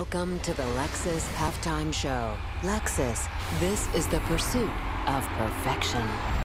Welcome to the Lexus Halftime Show. Lexus, this is the pursuit of perfection.